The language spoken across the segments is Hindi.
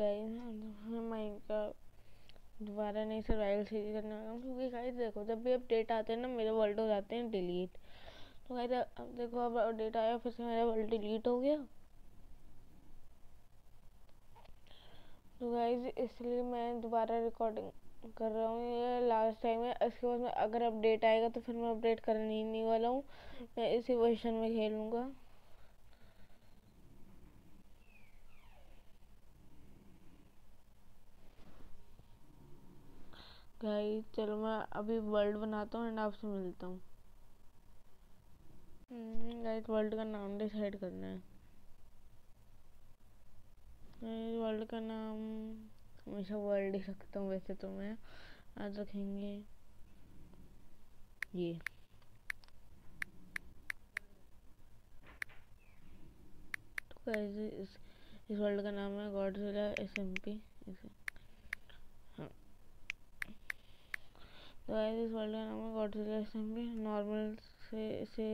का दोबारा नहीं सर्वाइवल सीरीज़ करने वाला हूँ, क्योंकि गाइस देखो, जब भी अपडेट आते हैं ना, मेरे वर्ल्ड हो जाते हैं डिलीट तो गाइस अब देखो, अब अपडेट आया, फिर से मेरा वर्ल्ड डिलीट हो गया। तो गाइस इसलिए मैं दोबारा रिकॉर्डिंग कर रहा हूँ, ये लास्ट टाइम है, इसके बाद में अगर अपडेट आएगा तो फिर मैं अपडेट करने ही नहीं वाला हूँ। मैं इसी वर्जन में खेलूँगा। गाइस चलो मैं अभी वर्ल्ड बनाता हूँ एंड आपसे मिलता हूँ। गाइस हम्म, वर्ल्ड का नाम डिसाइड करना है। वर्ल्ड का नाम हमेशा वर्ल्ड ही रखता हूँ वैसे तो मैं आज रखेंगे ये। तो इस इस वर्ल्ड का नाम है गॉडजिला एसएमपी इसे। तो गाइस इस वर्ल्ड का नाम है गॉडजिला एसएमपी नॉर्मल से से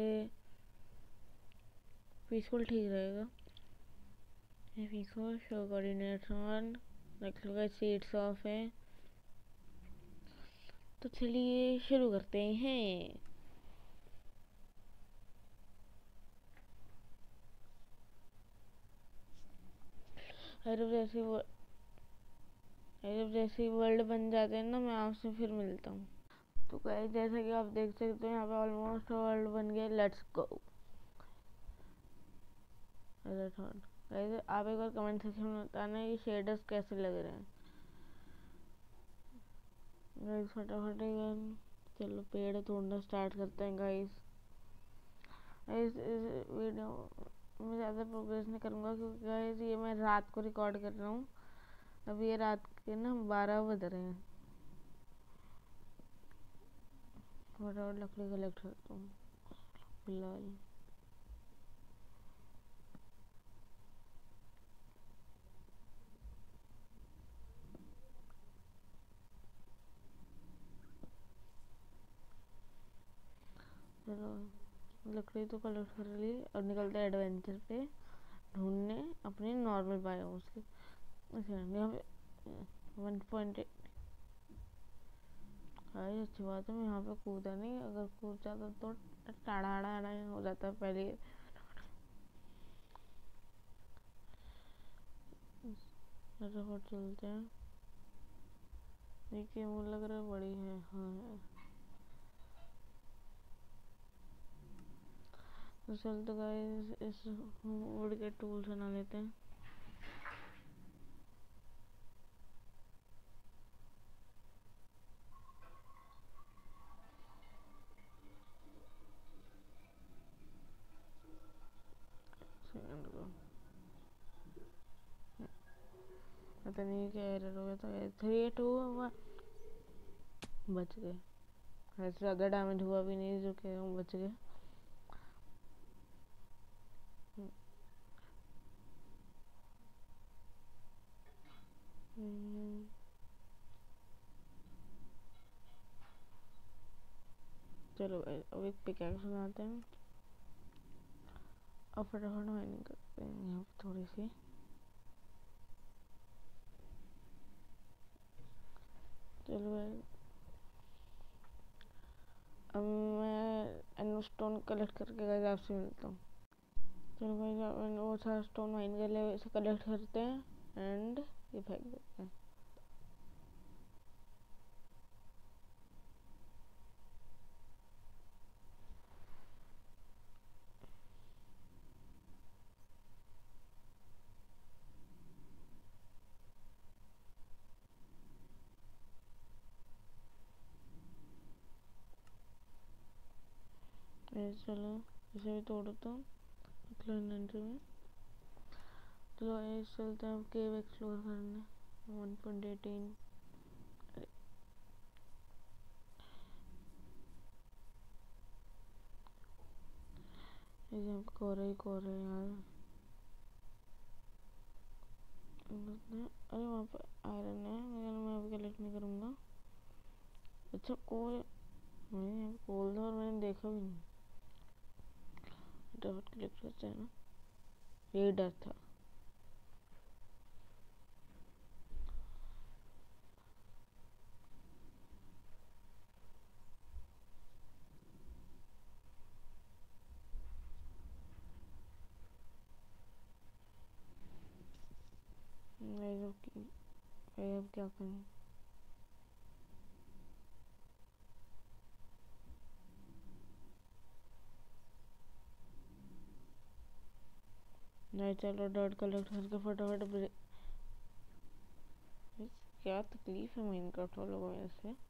पीसफुल ठीक रहेगा। पीसफुल शो कोऑर्डिनेट्स ऑन देख लो सीट्स ऑफ़ है। तो चलिए, शुरू करते हैं। अरे जैसे वो जब जैसे वर्ल्ड बन जाते हैं ना, मैं आपसे फिर मिलता हूँ। तो गाइस जैसा कि आप देख सकते हो यहाँ पे ऑलमोस्ट वर्ल्ड बन गया। लेट्स गो आप एक बार कमेंट सेक्शन में बताना ये शेडर्स कैसे लग रहे हैं। गाइस फटाफट चलो पेड़ तोड़ना स्टार्ट करते हैं गाइस इस, इस वीडियो में ज़्यादा प्रोग्रेस नहीं करूँगा क्योंकि गाइस ये मैं रात को रिकॉर्ड कर रहा हूँ। अभी ये रात के ना बारह बज रहे हैं। फटाफट लकड़ी कलेक्ट करता हूँ फ़िलहाल चलो, लकड़ी तो कलेक्ट कर ली और निकलते हैं एडवेंचर पे ढूँढने अपने नॉर्मल बायोम्स के अच्छा यहाँ पे वन पॉइंट अरे अच्छी बात है, मैं यहाँ पे कूदा नहीं, अगर कूद जाता तो टाड़ा आड़ा हो जाता पहले। फटाफट चलते हैं। देखिए, वो लग रहा है बड़ी है हाँ। तो चलते गाइस, इस वुड के टूल्स बना लेते हैं। पता नहीं क्या एरर हो गया था थ्री एट हुआ बच गए। ऐसे ज़्यादा डैमेज हुआ भी नहीं, जो कि हम बच गए। चलो अब एक पिकैक्स बनाते हैं। और फटाफट माइनिंग करते हैं, यहाँ पर थोड़ी सी। चलो अब मैं एनो स्टोन कलेक्ट करके गए आपसे मिलता हूँ। चलो भाई वो सारा स्टोन माइन कर ले कलेक्ट करते हैं एंड ये फेंक देते हैं। चलो इसे भी तोड़ दो में चलो ऐसे चलते हैं अब केव एक्सप्लोर करने वन पॉइंट एटीन यहाँ कोरे ही कोरे यार। अरे वहाँ पर आयरन है, मगर मैं अभी कलेक्ट नहीं करूँगा। अच्छा कोल मैंने कोल था और मैंने देखा भी नहीं। डॉट क्लिक करते हैं ना यही डर था। नहीं अब क्या करें? नहीं चलो डॉट कलेक्ट करके फटाफट क्या तकलीफ़ है मेन लोगों में से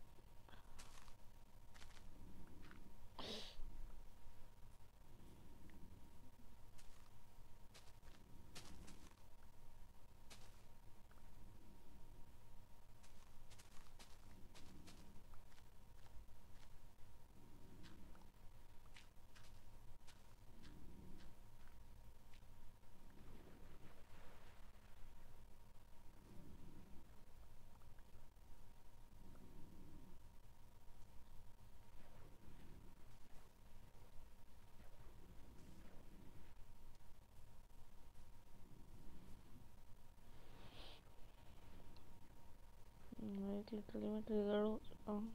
हूँ।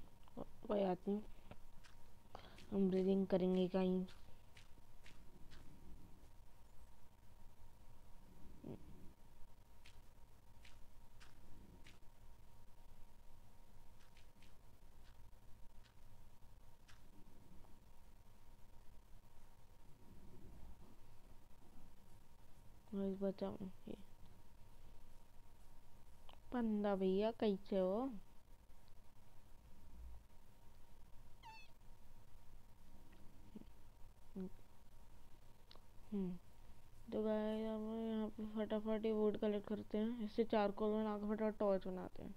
कोई हम ब्रीदिंग करेंगे कहीं। बचाऊँ पंदा भैया कैसे हो? तो गाइस हम यहाँ पे फटाफट ही वुड कलेक्ट करते हैं। इससे चारकोल बना के फटाफट टॉर्च बनाते हैं।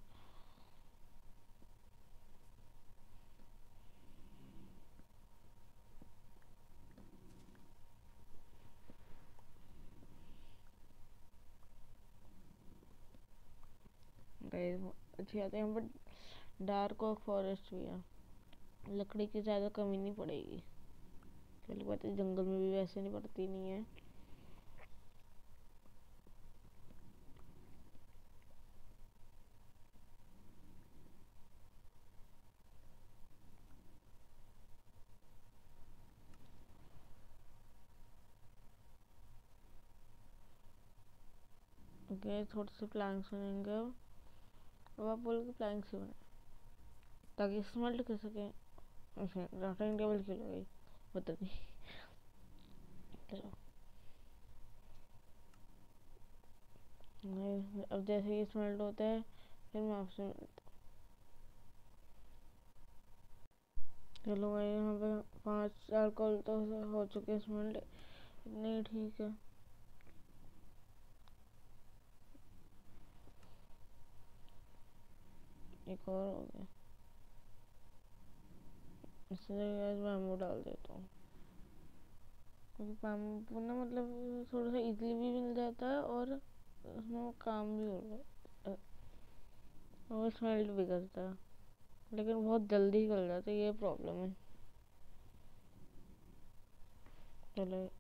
अच्छी आते हैं। बट डार्क और फॉरेस्ट भी है। लकड़ी की ज़्यादा कमी नहीं पड़ेगी। पहली बात है जंगल में भी वैसे नहीं पड़ती, नहीं है। ओके थोड़े से प्लांट्स बनेंगे अब। आप बोल के प्लांट्स ही बने। ताकि स्मेल्ट कर सकें। राफ्टिंग टेबल क्यों लगाई पता नहीं अब जैसे ही स्मेल्ट होता है फिर मैं आपसे चलो भाई यहाँ पे पाँच चार कॉल तो हो चुके हैं स्मेल्ट नहीं ठीक है एक और हो गया इसलिए बैम्बू डाल देता हूँ। क्योंकि बैम्बू ना मतलब थोड़ा सा इजीली भी मिल जाता है और उसमें काम भी हो रहा है। और स्मेल्ट भी करता है। लेकिन बहुत जल्दी गल जाता है, ये प्रॉब्लम है। चलो,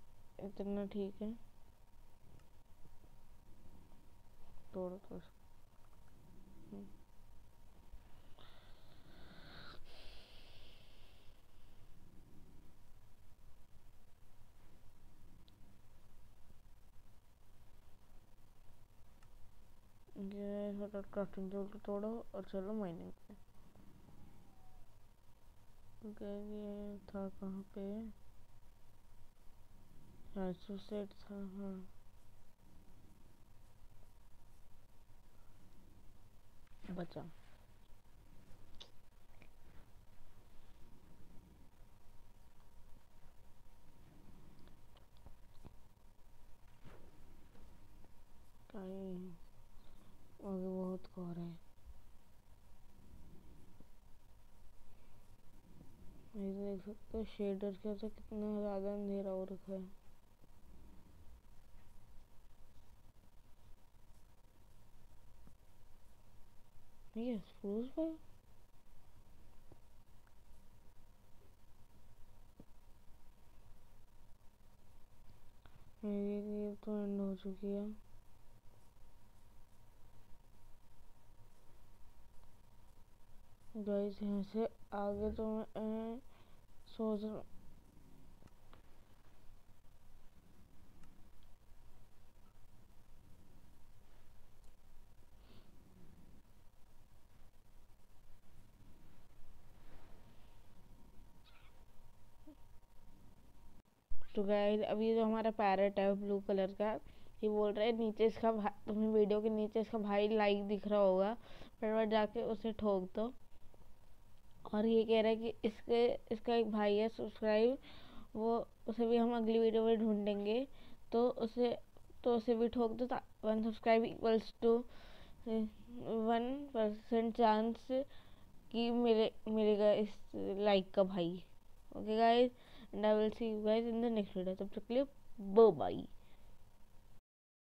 इतना ठीक है। तोड़ो तो ये क्राफ्टिंग टूल को तोड़ो और चलो माइनिंग पे ये था कहाँ पे? सुसाइड था हाँ। बचा कहीं आगे बहुत कार है ये देख सकते हो शेडर के से कितना ज़्यादा अंधेरा हो रखा है। ये स्प्रूस भाई ये तो एंड हो चुकी है। गाइस, यहाँ से आगे तो मैं सोच रहा तो गाइस, अभी जो हमारा पैरट है ब्लू कलर का, ये बोल रहा है, नीचे इसका तुम्हें वीडियो के नीचे इसका भाई लाइक दिख रहा होगा, पर जाके उसे ठोक दो तो। और ये कह रहा है कि इसके, इसका एक भाई है सब्सक्राइब वो उसे भी हम अगली वीडियो में ढूंढेंगे। तो उसे तो उसे भी ठोक दो one subscribe equals to one percent chance कि मेरे, मिलेगा इस लाइक का भाई। Okay guys and I will see you guys in the next video तब तक के लिए बाय